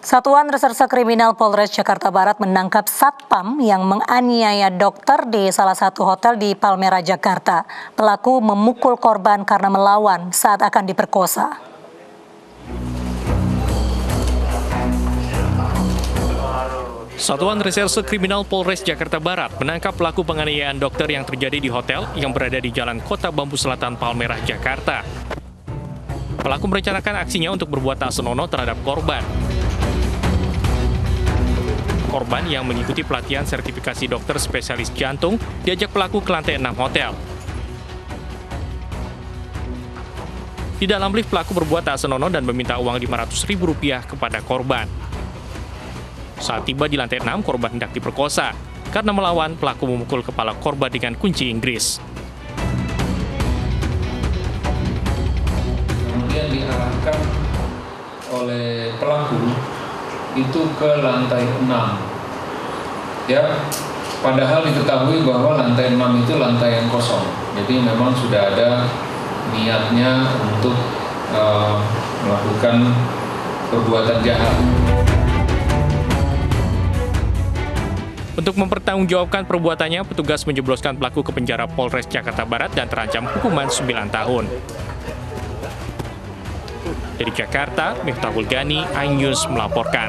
Satuan Reserse Kriminal Polres Jakarta Barat menangkap satpam yang menganiaya dokter di salah satu hotel di Palmera, Jakarta. Pelaku memukul korban karena melawan saat akan diperkosa. Satuan Reserse Kriminal Polres Jakarta Barat menangkap pelaku penganiayaan dokter yang terjadi di hotel yang berada di Jalan Kota Bambu Selatan, Palmerah, Jakarta. Pelaku merencanakan aksinya untuk berbuat tak senonoh terhadap korban. Korban yang mengikuti pelatihan sertifikasi dokter spesialis jantung diajak pelaku ke lantai 6 hotel. Di dalam lift, pelaku berbuat tak senonoh dan meminta uang Rp500.000 kepada korban. Saat tiba di lantai 6, korban hendak diperkosa. Karena melawan, pelaku memukul kepala korban dengan kunci Inggris. Kemudian diarahkan oleh pelaku itu ke lantai 6. Ya, padahal diketahui bahwa lantai 6 itu lantai yang kosong. Jadi memang sudah ada niatnya untuk uh, melakukan perbuatan jahat. Untuk mempertanggungjawabkan perbuatannya, petugas menjebloskan pelaku ke penjara Polres Jakarta Barat dan terancam hukuman 9 tahun. Dari Jakarta, Miftahul Gani, iNews melaporkan.